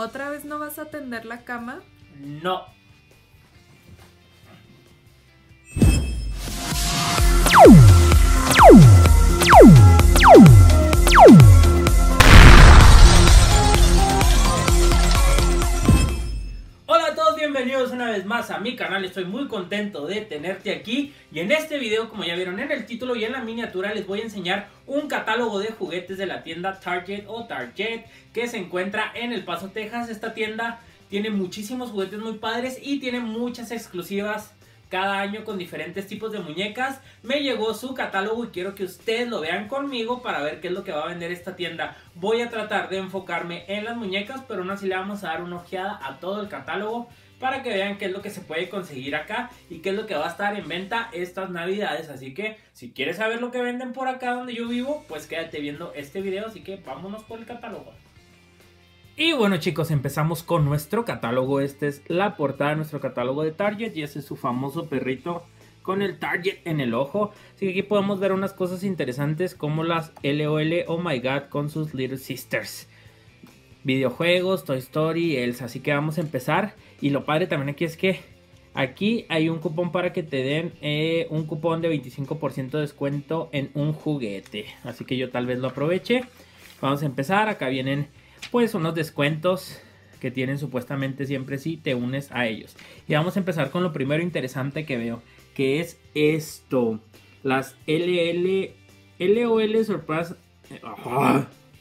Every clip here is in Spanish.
¿Otra vez no vas a tender la cama? No. Una vez más a mi canal, estoy muy contento de tenerte aquí y en este video como ya vieron en el título y en la miniatura les voy a enseñar un catálogo de juguetes de la tienda Target o Target que se encuentra en El Paso, Texas, esta tienda tiene muchísimos juguetes muy padres y tiene muchas exclusivas cada año con diferentes tipos de muñecas. Me llegó su catálogo y quiero que ustedes lo vean conmigo para ver qué es lo que va a vender esta tienda. Voy a tratar de enfocarme en las muñecas, pero aún así le vamos a dar una ojeada a todo el catálogo para que vean qué es lo que se puede conseguir acá y qué es lo que va a estar en venta estas navidades. Así que si quieres saber lo que venden por acá donde yo vivo, pues quédate viendo este video. Así que vámonos por el catálogo. Y bueno chicos, empezamos con nuestro catálogo. Esta es la portada de nuestro catálogo de Target y ese es su famoso perrito con el Target en el ojo. Así que aquí podemos ver unas cosas interesantes como las LOL Oh My God con sus Little Sisters. Videojuegos, Toy Story, Elsa. Así que vamos a empezar. Y lo padre también aquí es que aquí hay un cupón para que te den eh, un cupón de 25% de descuento en un juguete. Así que yo tal vez lo aproveche. Vamos a empezar. Acá vienen pues unos descuentos que tienen supuestamente siempre si te unes a ellos. Y vamos a empezar con lo primero interesante que veo, que es esto. Las LL LOL Surprise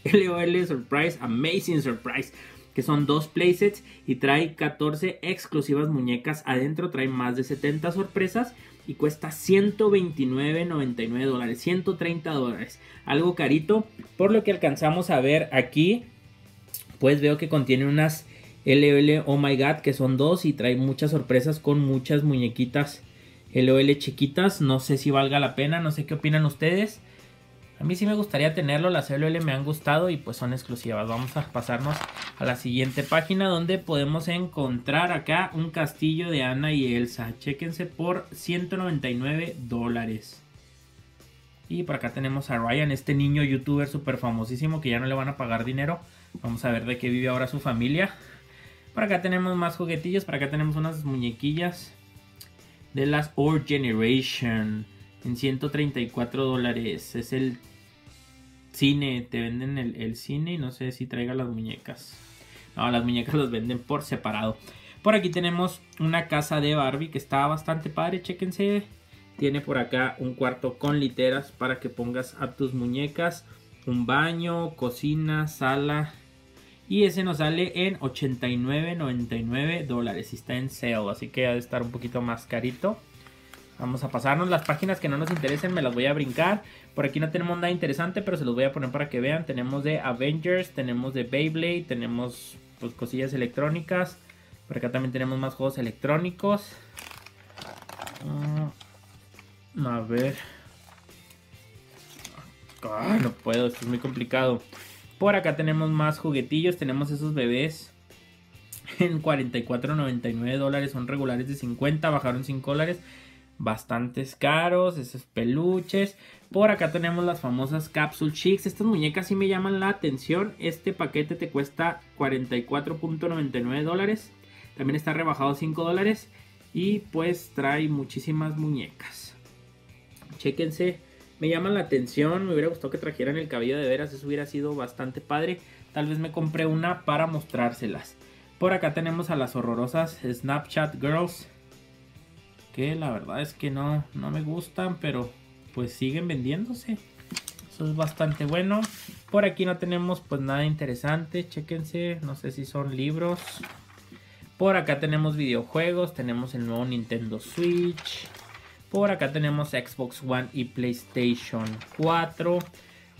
LOL Surprise Amazing Surprise, que son dos playsets y trae 14 exclusivas muñecas adentro, trae más de 70 sorpresas y cuesta 129.99 dólares, 130 dólares, algo carito, por lo que alcanzamos a ver aquí pues veo que contiene unas LOL Oh My God que son dos y trae muchas sorpresas con muchas muñequitas LOL chiquitas. No sé si valga la pena, no sé qué opinan ustedes. A mí sí me gustaría tenerlo, las LOL me han gustado y pues son exclusivas. Vamos a pasarnos a la siguiente página donde podemos encontrar acá un castillo de Ana y Elsa. Chequense por 199 dólares. Y por acá tenemos a Ryan, este niño youtuber súper famosísimo que ya no le van a pagar dinero. Vamos a ver de qué vive ahora su familia. Por acá tenemos más juguetillos. Por acá tenemos unas muñequillas de las Or Generation. En 134 dólares. Es el cine. Te venden el, cine y no sé si traiga las muñecas. No, las muñecas las venden por separado. Por aquí tenemos una casa de Barbie que está bastante padre. Chéquense. Tiene por acá un cuarto con literas para que pongas a tus muñecas. Un baño, cocina, sala, y ese nos sale en 89.99 dólares. Y está en sale, así que ha de estar un poquito más carito. Vamos a pasarnos las páginas que no nos interesen, me las voy a brincar. Por aquí no tenemos nada interesante, pero se los voy a poner para que vean. Tenemos de Avengers, tenemos de Beyblade, tenemos pues cosillas electrónicas. Por acá también tenemos más juegos electrónicos. Mm, a ver. Ah, no puedo, esto es muy complicado. Por acá tenemos más juguetillos. Tenemos esos bebés en 44.99 dólares. Son regulares de 50. Bajaron 5 dólares. Bastantes caros. Esos peluches. Por acá tenemos las famosas Capsule Chicks. Estas muñecas sí me llaman la atención. Este paquete te cuesta 44.99 dólares. También está rebajado 5 dólares. Y pues trae muchísimas muñecas. Chéquense me llaman la atención. Me hubiera gustado que trajeran el cabello de veras. Eso hubiera sido bastante padre. Tal vez me compré una para mostrárselas. Por acá tenemos a las horrorosas Snapchat Girls. Que la verdad es que no, no me gustan. Pero pues siguen vendiéndose. Eso es bastante bueno. Por aquí no tenemos pues nada interesante. Chéquense. No sé si son libros. Por acá tenemos videojuegos. Tenemos el nuevo Nintendo Switch. Por acá tenemos Xbox One y PlayStation 4.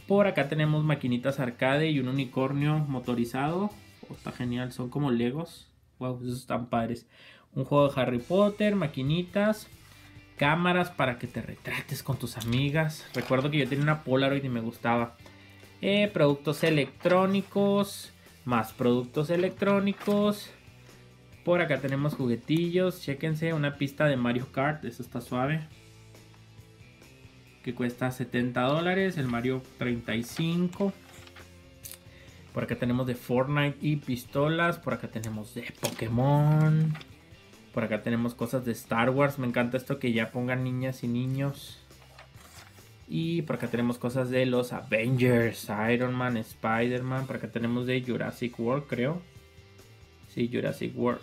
Por acá tenemos maquinitas arcade y un unicornio motorizado. Oh, está genial, son como Legos. Wow, esos están padres. Un juego de Harry Potter, maquinitas, cámaras para que te retrates con tus amigas. Recuerdo que yo tenía una Polaroid y me gustaba. Eh, productos electrónicos, más productos electrónicos. Por acá tenemos juguetillos. Chequense una pista de Mario Kart. Eso está suave. Que cuesta 70 dólares. El Mario 35. Por acá tenemos de Fortnite y pistolas. Por acá tenemos de Pokémon. Por acá tenemos cosas de Star Wars. Me encanta esto que ya pongan niñas y niños. Y por acá tenemos cosas de los Avengers, Iron Man, Spider-Man. Por acá tenemos de Jurassic World, creo. Sí, Jurassic World.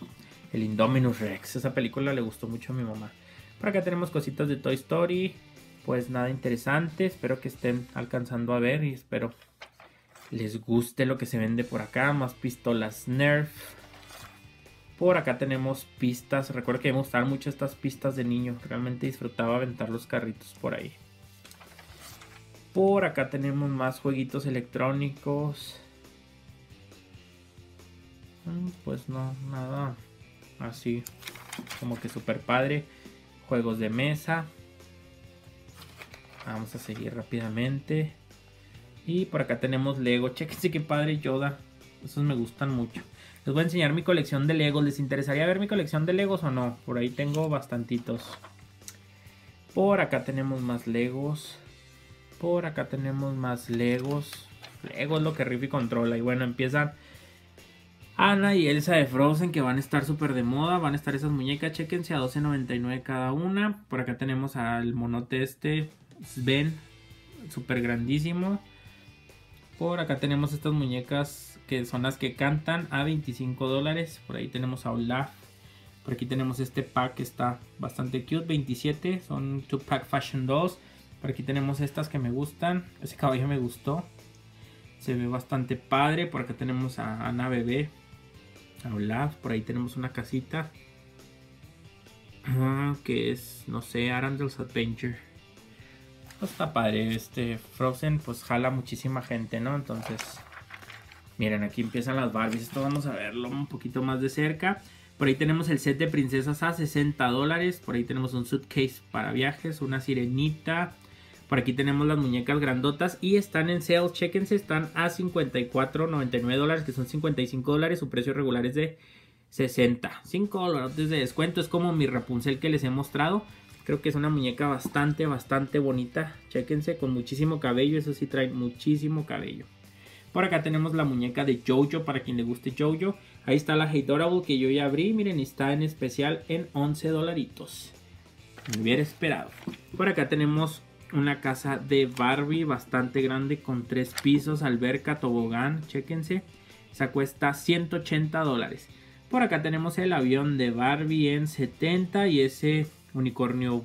El Indominus Rex. Esa película le gustó mucho a mi mamá. Por acá tenemos cositas de Toy Story. Pues nada interesante. Espero que estén alcanzando a ver y espero les guste lo que se vende por acá. Más pistolas Nerf. Por acá tenemos pistas. Recuerdo que me gustaban mucho estas pistas de niño. Realmente disfrutaba aventar los carritos por ahí. Por acá tenemos más jueguitos electrónicos. Mm, pues no, nada así como que super padre. Juegos de mesa. Vamos a seguir rápidamente. Y por acá tenemos Lego. Chequense qué padre Yoda. Esos me gustan mucho. Les voy a enseñar mi colección de Legos. ¿Les interesaría ver mi colección de Legos o no? Por ahí tengo bastantitos. Por acá tenemos más Legos. Por acá tenemos más Legos. Legos lo que Riffy controla. Y bueno, empiezan Ana y Elsa de Frozen que van a estar súper de moda. Van a estar esas muñecas. Chequense a 12.99 cada una. Por acá tenemos al monote este. Sven. Súper grandísimo. Por acá tenemos estas muñecas que son las que cantan a 25 dólares. Por ahí tenemos a Olaf. Por aquí tenemos este pack que está bastante cute. 27. Son 2 pack fashion dolls. Por aquí tenemos estas que me gustan. Ese caballo me gustó. Se ve bastante padre. Por acá tenemos a Ana Bebé. A Olaf. Por ahí tenemos una casita. Ah, que es, no sé, Arandel's Adventure. Pues está padre. Este Frozen pues jala muchísima gente, ¿no? Entonces, miren, aquí empiezan las Barbies. Esto vamos a verlo un poquito más de cerca. Por ahí tenemos el set de princesas a 60 dólares. Por ahí tenemos un suitcase para viajes, una sirenita. Por aquí tenemos las muñecas grandotas y están en sale. Chequense, están a 54.99 dólares, que son 55 dólares. Su precio regular es de 60. 5 dólares de descuento. Es como mi Rapunzel que les he mostrado. Creo que es una muñeca bastante, bastante bonita. Chequense, con muchísimo cabello. Eso sí trae muchísimo cabello. Por acá tenemos la muñeca de Jojo, para quien le guste Jojo. Ahí está la Adorable que yo ya abrí. Miren, está en especial en 11 dolaritos. Me hubiera esperado. Por acá tenemos una casa de Barbie bastante grande con tres pisos, alberca, tobogán. Chequense. Esa cuesta 180 dólares. Por acá tenemos el avión de Barbie en 70 y ese unicornio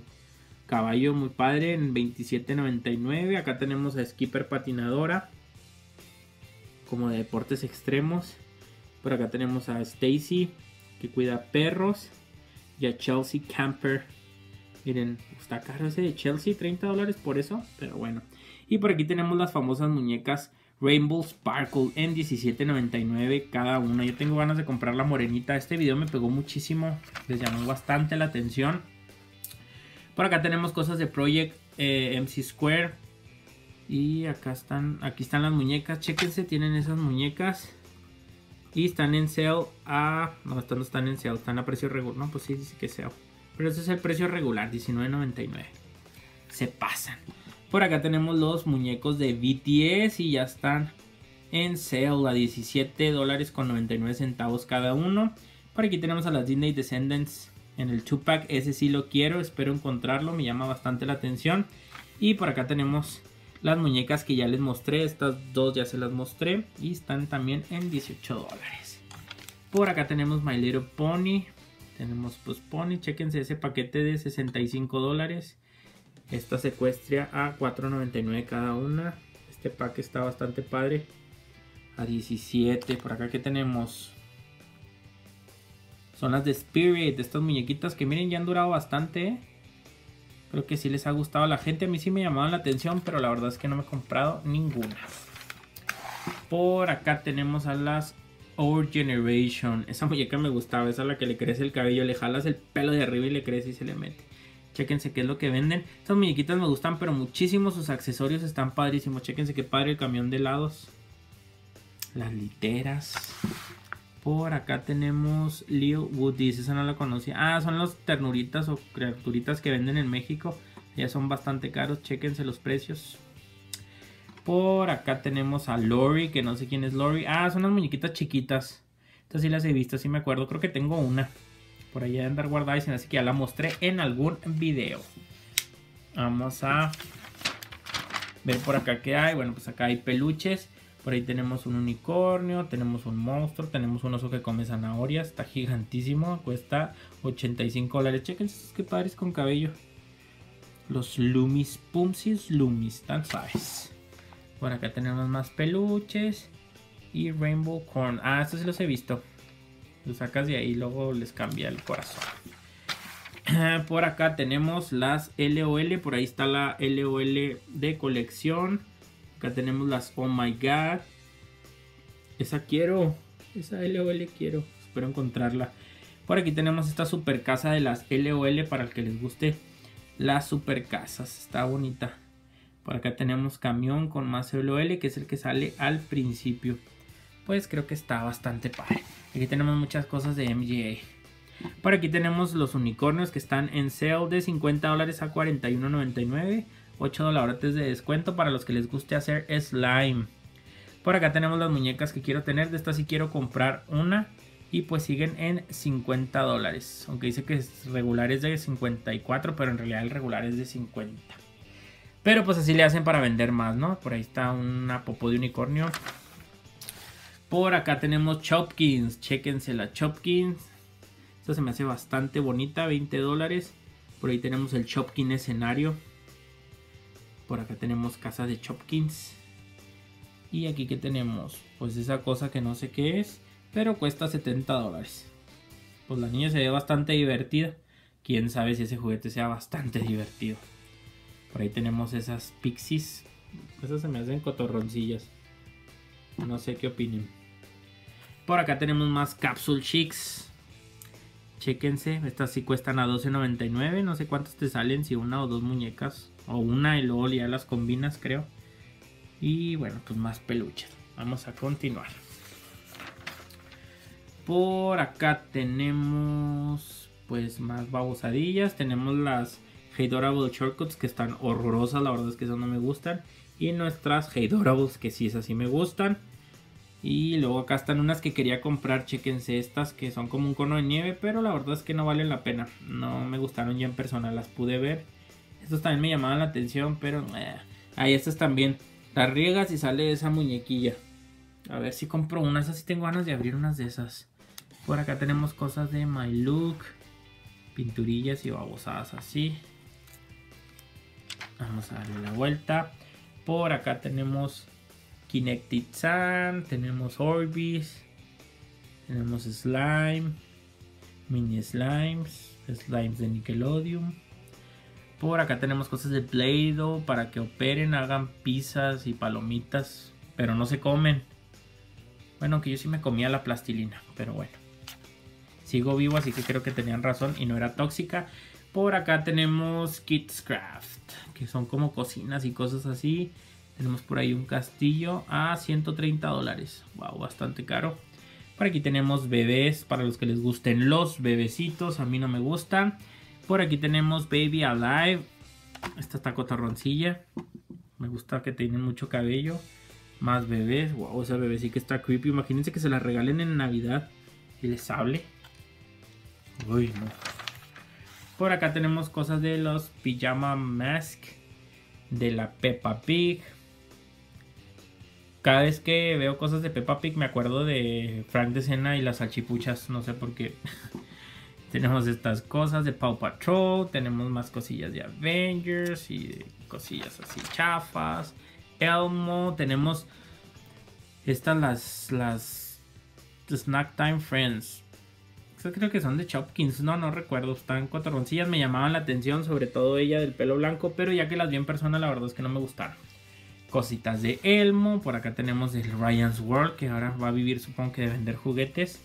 caballo muy padre en 27.99. Acá tenemos a Skipper patinadora como de deportes extremos. Por acá tenemos a Stacy que cuida perros y a Chelsea Camper. Miren, está caro ese de Chelsea, 30 dólares por eso, pero bueno. Y por aquí tenemos las famosas muñecas Rainbow Sparkle en 17.99 cada una. Yo tengo ganas de comprar la morenita. Este video me pegó muchísimo, les llamó bastante la atención. Por acá tenemos cosas de Project eh, MC Square. Y acá están, aquí están las muñecas. Chequense, tienen esas muñecas. Y están en sale a... No, estas no están en sale, están a precio regular. No, pues sí, dice que sale. Pero ese es el precio regular, $19.99. Se pasan. Por acá tenemos los muñecos de BTS y ya están en sale a 17 dólares con 99 centavos cada uno. Por aquí tenemos a las Disney Descendants en el 2-pack. Ese sí lo quiero, espero encontrarlo, me llama bastante la atención. Y por acá tenemos las muñecas que ya les mostré, estas dos ya se las mostré y están también en 18 dólares. Por acá tenemos My Little Pony, tenemos pues Pony, chequense ese paquete de 65 dólares. Esta secuestria a 4.99 cada una. Este pack está bastante padre. A 17. Por acá que tenemos son las de Spirit, estas muñequitas que miren ya han durado bastante. ¿eh? Creo que sí les ha gustado a la gente. A mí sí me llamaban la atención, pero la verdad es que no me he comprado ninguna. Por acá tenemos a las Our Generation. Esa muñeca me gustaba, esa es la que le crece el cabello. Le jalas el pelo de arriba y le crece y se le mete. Chequense qué es lo que venden. Estas muñequitas me gustan, pero muchísimo. Sus accesorios están padrísimos. Chequense qué padre el camión de helados. Las literas. Por acá tenemos Lil Woodies, esa no la conocía. Ah, son los ternuritas o criaturitas que venden en México. Ya son bastante caros, chequense los precios. Por acá tenemos a Lori, que no sé quién es Lori. Ah, son unas muñequitas chiquitas. Estas sí las he visto, sí me acuerdo. Creo que tengo una. Por allá de andar guardada y así que ya la mostré en algún video. Vamos a ver por acá qué hay. Bueno, pues acá hay peluches. Por ahí tenemos un unicornio, tenemos un monstruo, tenemos un oso que come zanahorias. Está gigantísimo, cuesta 85 dólares. Chequen qué padres con cabello. Los Lumis Pumsis Lumis, tan suaves. Por acá tenemos más peluches. Y Rainbow Corn. Ah, estos sí los he visto. Los sacas de ahí luego les cambia el corazón. Por acá tenemos las LOL. Por ahí está la LOL de colección. Acá tenemos las Oh My God. Esa quiero. Esa LOL quiero. Espero encontrarla. Por aquí tenemos esta super casa de las LOL para el que les guste las super casas. Está bonita. Por acá tenemos camión con más LOL que es el que sale al principio. Pues creo que está bastante padre. Aquí tenemos muchas cosas de MGA. Por aquí tenemos los unicornios que están en sale de 50 dólares a 41.99. 8 dólares de descuento para los que les guste hacer slime. Por acá tenemos las muñecas que quiero tener. De estas sí quiero comprar una. Y pues siguen en 50 dólares. Aunque dice que es regular es de 54. Pero en realidad el regular es de 50. Pero pues así le hacen para vender más, ¿no? Por ahí está una popó de unicornio. Por acá tenemos Chopkins. Chequense la Chopkins. Esta se me hace bastante bonita. 20 dólares. Por ahí tenemos el Chopkin escenario. Por acá tenemos casa de Chopkins. Y aquí que tenemos, pues esa cosa que no sé qué es, pero cuesta 70 dólares. Pues la niña se ve bastante divertida. Quién sabe si ese juguete sea bastante divertido. Por ahí tenemos esas pixies. Esas se me hacen cotorroncillas. No sé qué opinen. Por acá tenemos más Capsule Chicks. Chequense, estas sí cuestan a 12.99. No sé cuántos te salen, si una o dos muñecas. O una y luego ya las combinas, creo. Y bueno, pues más peluches. Vamos a continuar. Por acá tenemos pues más babosadillas. Tenemos las Hateorable Shortcuts que están horrorosas. La verdad es que esas no me gustan. Y nuestras Hateorables que sí, esas sí me gustan. Y luego acá están unas que quería comprar, chequense estas que son como un cono de nieve, pero la verdad es que no valen la pena. No me gustaron ya en persona, las pude ver estos también me llamaban la atención, pero... Eh. Ahí estas también. Las riegas y sale esa muñequilla. A ver si compro unas. Así tengo ganas de abrir unas de esas. Por acá tenemos cosas de My Look. Pinturillas y babosadas así. Vamos a darle la vuelta. Por acá tenemos Kinected Sand. Tenemos Orbis. Tenemos Slime. Mini Slimes. Slimes de Nickelodeon. Por acá tenemos cosas de Play-Doh para que operen, hagan pizzas y palomitas, pero no se comen. Bueno, que yo sí me comía la plastilina, pero bueno. Sigo vivo, así que creo que tenían razón y no era tóxica. Por acá tenemos Kidscraft, que son como cocinas y cosas así. Tenemos por ahí un castillo a 130 dólares. Wow, bastante caro. Por aquí tenemos bebés, para los que les gusten los bebecitos. A mí no me gustan. Por aquí tenemos Baby Alive. Esta está cotarroncilla. Me gusta que tienen mucho cabello. Más bebés. Wow, esa bebé sí que está creepy. Imagínense que se la regalen en Navidad y les hable. Uy, no. Por acá tenemos cosas de los Pijama Mask. De la Peppa Pig. Cada vez que veo cosas de Peppa Pig me acuerdo de Frank de Sena y las salchipuchas. No sé por qué. Tenemos estas cosas de Paw Patrol, tenemos más cosillas de Avengers y cosillas así chafas. Elmo, tenemos estas las las Snack Time Friends. Estas creo que son de Chopkins, no, no recuerdo, están roncillas, me llamaban la atención, sobre todo ella del pelo blanco, pero ya que las vi en persona la verdad es que no me gustaron. Cositas de Elmo, por acá tenemos el Ryan's World, que ahora va a vivir supongo que de vender juguetes.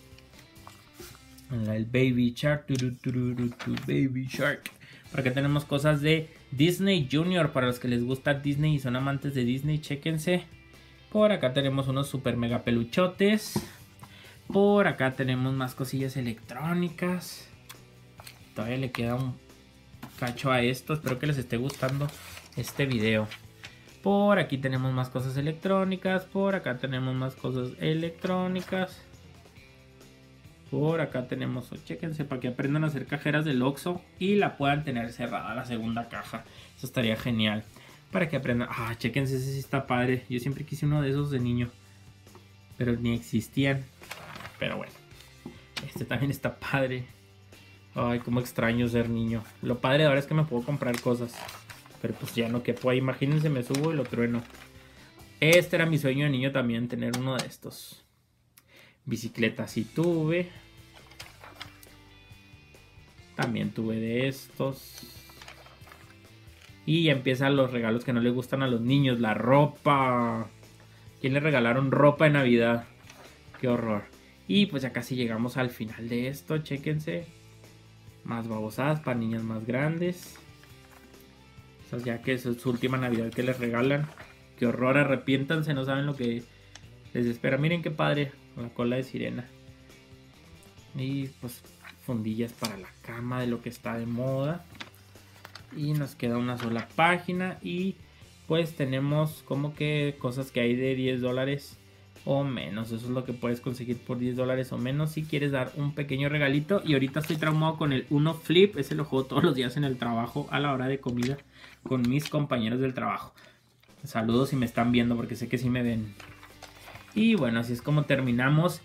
El Baby Shark. Baby Shark. Por acá tenemos cosas de Disney Junior. Para los que les gusta Disney y son amantes de Disney, chequense. Por acá tenemos unos super mega peluchotes. Por acá tenemos más cosillas electrónicas. Todavía le queda un cacho a esto. Espero que les esté gustando este video. Por aquí tenemos más cosas electrónicas. Por acá tenemos más cosas electrónicas. Por acá tenemos, chequense, para que aprendan a hacer cajeras del Oxxo y la puedan tener cerrada la segunda caja. Eso estaría genial. Para que aprendan. Ah, chequense, ese sí está padre. Yo siempre quise uno de esos de niño. Pero ni existían. Pero bueno. Este también está padre. Ay, cómo extraño ser niño. Lo padre ahora es que me puedo comprar cosas. Pero pues ya no quepo ahí. Imagínense, me subo y lo trueno. Este era mi sueño de niño también, tener uno de estos. Bicicleta sí tuve. También tuve de estos. Y ya empiezan los regalos que no le gustan a los niños. La ropa. ¿Quién le regalaron ropa de Navidad? Qué horror. Y pues ya casi llegamos al final de esto. Chéquense. Más babosadas para niñas más grandes. Ya que es su última Navidad que les regalan. Qué horror, arrepiéntanse, no saben lo que les espera. Miren qué padre, la cola de sirena. Y pues fundillas para la cama de lo que está de moda y nos queda una sola página y pues tenemos como que cosas que hay de 10 dólares o menos. Eso es lo que puedes conseguir por 10 dólares o menos si quieres dar un pequeño regalito. Y ahorita estoy traumado con el Uno Flip. Ese lo juego todos los días en el trabajo a la hora de comida con mis compañeros del trabajo. Saludos si me están viendo porque sé que sí me ven. Y bueno, así es como terminamos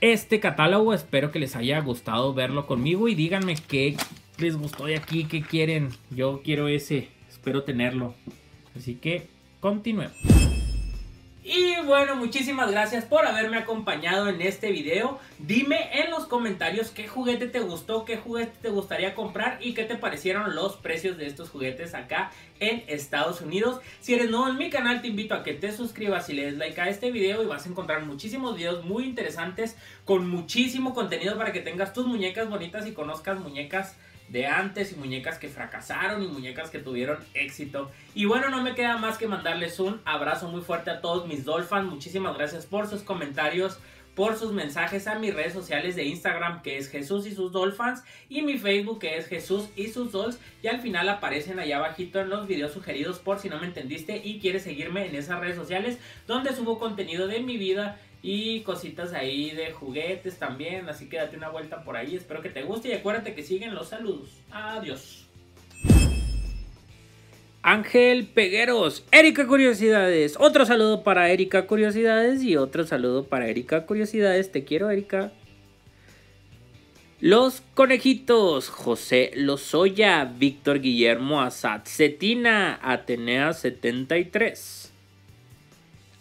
este catálogo. Espero que les haya gustado verlo conmigo y díganme qué les gustó de aquí, qué quieren. Yo quiero ese, espero tenerlo. Así que continuemos. Y bueno, muchísimas gracias por haberme acompañado en este video. Dime en los comentarios qué juguete te gustó, qué juguete te gustaría comprar y qué te parecieron los precios de estos juguetes acá en Estados Unidos. Si eres nuevo en mi canal te invito a que te suscribas y le des like a este video y vas a encontrar muchísimos videos muy interesantes con muchísimo contenido para que tengas tus muñecas bonitas y conozcas muñecas de antes y muñecas que fracasaron y muñecas que tuvieron éxito. Y bueno, no me queda más que mandarles un abrazo muy fuerte a todos mis Dolphins. Muchísimas gracias por sus comentarios, por sus mensajes a mis redes sociales de Instagram que es Jesús y sus Dolphins y mi Facebook que es Jesús y sus Dolls. Y al final aparecen allá abajito en los videos sugeridos por si no me entendiste y quieres seguirme en esas redes sociales donde subo contenido de mi vida y cositas ahí de juguetes también. Así que date una vuelta por ahí. Espero que te guste y acuérdate que siguen los saludos. Adiós. Ángel Pegueros, Erika Curiosidades. Otro saludo para Erika Curiosidades y otro saludo para Erika Curiosidades. Te quiero, Erika. Los conejitos, José Lozoya, Víctor Guillermo Azat Cetina, Atenea 73.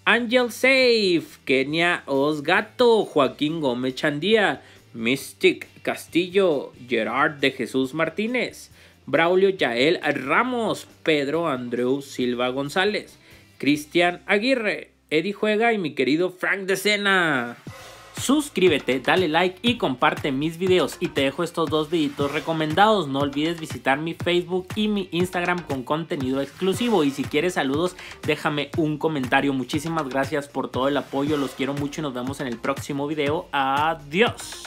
Angel Safe, Kenia Osgato, Joaquín Gómez Chandía, Mystic Castillo, Gerard de Jesús Martínez, Braulio Yael Ramos, Pedro Andreu Silva González, Cristian Aguirre, Eddie Juega y mi querido Frank de Sena. Suscríbete, dale like y comparte mis videos y te dejo estos dos videitos recomendados. No olvides visitar mi Facebook y mi Instagram con contenido exclusivo y si quieres saludos déjame un comentario. Muchísimas gracias por todo el apoyo, los quiero mucho y nos vemos en el próximo video. Adiós.